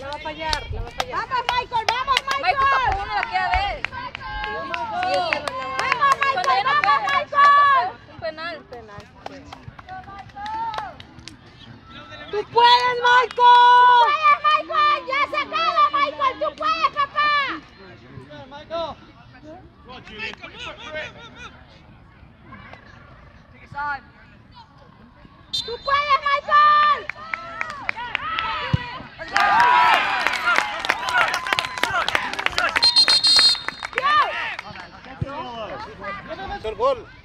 La va a fallar, la va a fallar. ¡Vamos, Michael! ¡Vamos, Michael Michael! tapó uno la quiere ver. ¡Vamos, Michael! ¡Vamos, Michael! Un penal. Penal. ¡Tú puedes, Michael! ¡Tú puedes, Michael! ¡Ya se acaba, Michael! ¡Tú puedes, papá! ¡Tú puedes, Gol, gol.